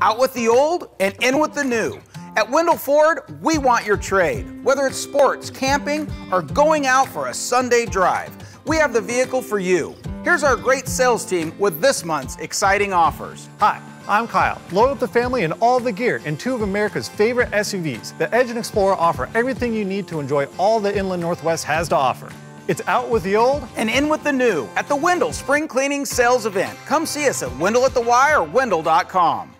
Out with the old and in with the new. At Wendle Ford, we want your trade. Whether it's sports, camping, or going out for a Sunday drive, we have the vehicle for you. Here's our great sales team with this month's exciting offers. Hi, I'm Kyle, Load up the family and all the gear in two of America's favorite SUVs. The Edge and Explorer offer everything you need to enjoy all the Inland Northwest has to offer. It's out with the old and in with the new at the Wendle Spring Cleaning Sales Event. Come see us at Wendle at the Y or Wendle.com.